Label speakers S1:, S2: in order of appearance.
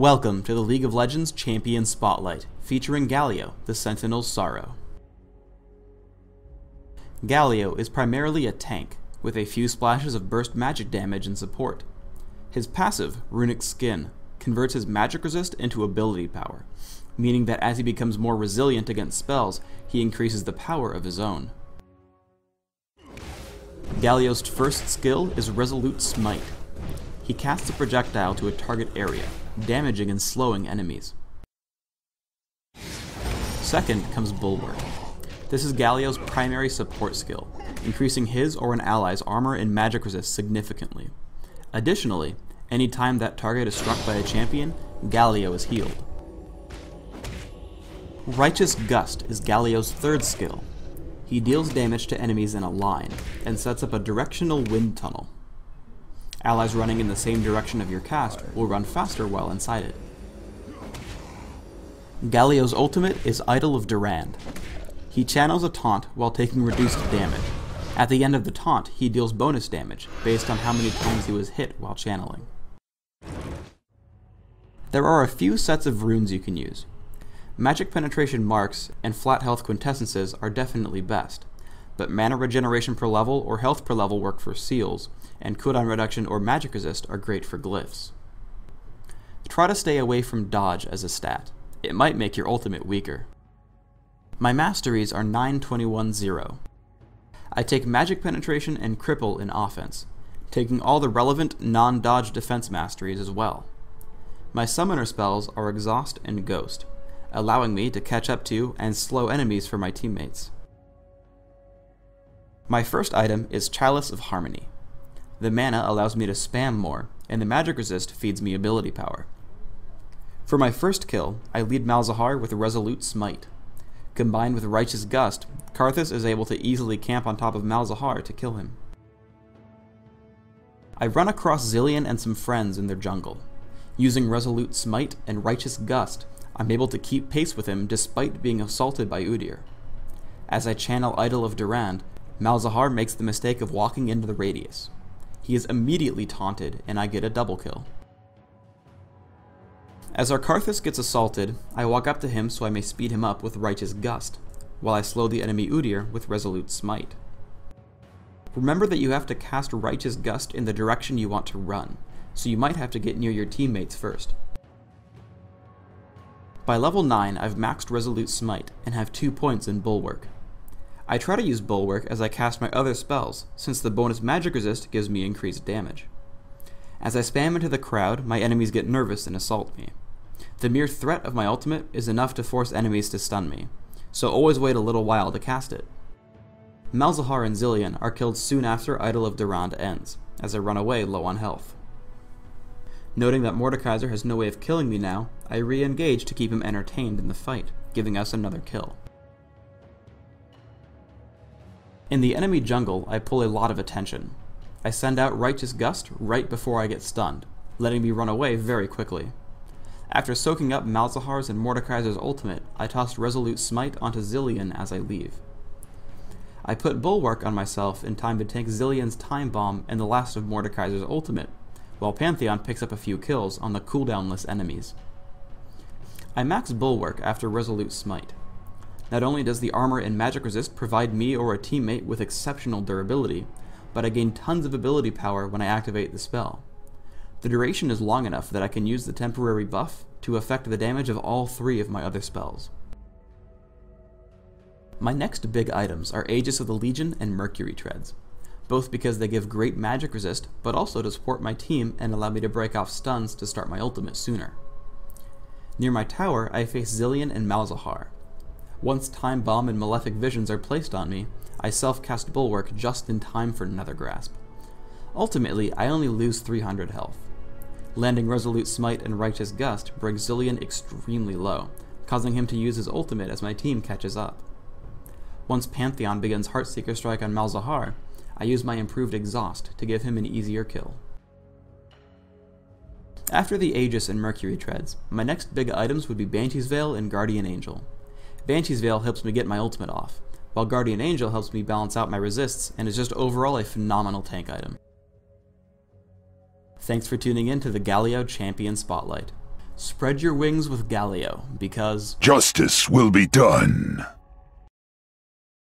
S1: Welcome to the League of Legends Champion Spotlight, featuring Galio, the Sentinel's Sorrow. Galio is primarily a tank, with a few splashes of burst magic damage and support. His passive, Runic Skin, converts his magic resist into ability power, meaning that as he becomes more resilient against spells, he increases the power of his own. Galio's first skill is Resolute Smite. He casts a projectile to a target area, damaging and slowing enemies. Second comes Bulwark. This is Galio's primary support skill, increasing his or an ally's armor and magic resist significantly. Additionally, any time that target is struck by a champion, Galio is healed. Righteous Gust is Galio's third skill. He deals damage to enemies in a line, and sets up a directional wind tunnel. Allies running in the same direction of your cast will run faster while inside it. Galio's ultimate is Idol of Durand. He channels a taunt while taking reduced damage. At the end of the taunt, he deals bonus damage, based on how many times he was hit while channeling. There are a few sets of runes you can use. Magic Penetration Marks and Flat Health Quintessences are definitely best, but Mana Regeneration per level or Health per level work for seals, and Cooldown Reduction or Magic Resist are great for glyphs. Try to stay away from Dodge as a stat. It might make your ultimate weaker. My masteries are 921-0. I take Magic Penetration and Cripple in offense, taking all the relevant non-dodge defense masteries as well. My summoner spells are Exhaust and Ghost, allowing me to catch up to and slow enemies for my teammates. My first item is Chalice of Harmony. The mana allows me to spam more, and the magic resist feeds me ability power. For my first kill, I lead Malzahar with Resolute Smite. Combined with Righteous Gust, Karthus is able to easily camp on top of Malzahar to kill him. I run across Zilean and some friends in their jungle. Using Resolute Smite and Righteous Gust, I'm able to keep pace with him despite being assaulted by Udyr. As I channel Idol of Durand, Malzahar makes the mistake of walking into the radius. He is immediately taunted, and I get a double kill. As our Karthus gets assaulted, I walk up to him so I may speed him up with Righteous Gust, while I slow the enemy Udyr with Resolute Smite. Remember that you have to cast Righteous Gust in the direction you want to run, so you might have to get near your teammates first. By level 9, I've maxed Resolute Smite, and have 2 points in Bulwark. I try to use Bulwark as I cast my other spells, since the bonus magic resist gives me increased damage. As I spam into the crowd, my enemies get nervous and assault me. The mere threat of my ultimate is enough to force enemies to stun me, so always wait a little while to cast it. Malzahar and Zilean are killed soon after Idol of Durand ends, as I run away low on health. Noting that Mordekaiser has no way of killing me now, I re-engage to keep him entertained in the fight, giving us another kill. In the enemy jungle, I pull a lot of attention. I send out Righteous Gust right before I get stunned, letting me run away very quickly. After soaking up Malzahar's and Mordekaiser's ultimate, I toss Resolute Smite onto Zilean as I leave. I put Bulwark on myself in time to tank Zilean's Time Bomb and the last of Mordekaiser's ultimate, while Pantheon picks up a few kills on the cooldownless enemies. I max Bulwark after Resolute Smite. Not only does the armor and magic resist provide me or a teammate with exceptional durability, but I gain tons of ability power when I activate the spell. The duration is long enough that I can use the temporary buff to affect the damage of all three of my other spells. My next big items are Aegis of the Legion and Mercury Treads, both because they give great magic resist, but also to support my team and allow me to break off stuns to start my ultimate sooner. Near my tower, I face Zilean and Malzahar. Once Time Bomb and Malefic Visions are placed on me, I self-cast Bulwark just in time for Nether Grasp. Ultimately, I only lose 300 health. Landing Resolute Smite and Righteous Gust brings Zilean extremely low, causing him to use his ultimate as my team catches up. Once Pantheon begins Heartseeker Strike on Malzahar, I use my improved Exhaust to give him an easier kill. After the Aegis and Mercury Treads, my next big items would be Banshee's Veil and Guardian Angel. Banshee's Veil helps me get my ultimate off, while Guardian Angel helps me balance out my resists and is just overall a phenomenal tank item. Thanks for tuning in to the Galio Champion Spotlight. Spread your wings with Galio, because
S2: Justice will be done.